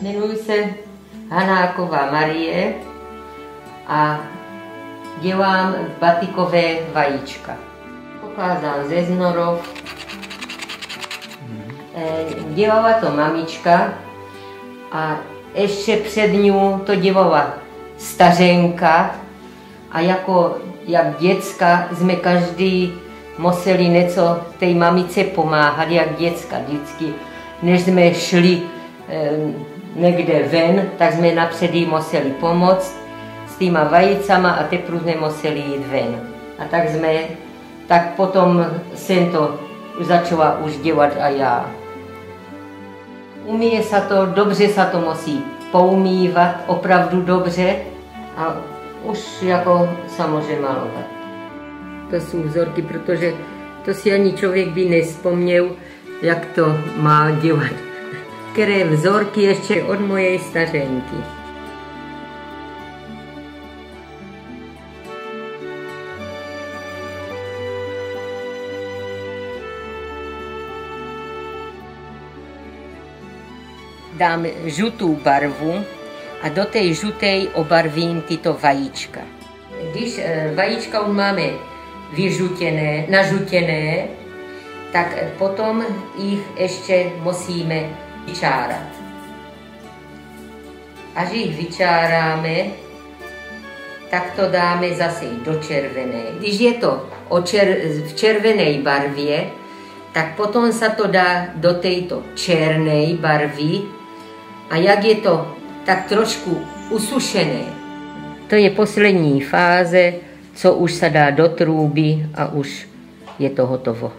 Jmenuji se Hanáková Marie a dělám batikové vajíčka. Pokládám ze Znorov. Eh, dělala to mamička a ještě před ní to dělala stařenka a jako jak děcka jsme každý museli něco té mamice pomáhat, jak děcka vždycky. Než jsme šli někde ven, tak jsme napřed jí museli pomoct s týma vajicama a teprve jsme museli jít ven. A tak jsme, tak potom jsem to začala už dělat a já. Umí se to, dobře se to musí poumývat, opravdu dobře a už jako samozřejmě malovat. To jsou vzorky, protože to si ani člověk by nespomněl, jak to má dělat. Které vzorky ještě od mojej stařenky. dám žlutou barvu a do té žluté obarvím tyto vajíčka. Když eh, vajíčka už máme vyžutěné, nažutěné, tak potom jich ještě musíme vyčárat. Až jich vyčáráme, tak to dáme zase do červené. Když je to v červené barvě, tak potom se to dá do této černé barvy a jak je to tak trošku usušené, to je poslední fáze, co už se dá do trůby a už je to hotovo.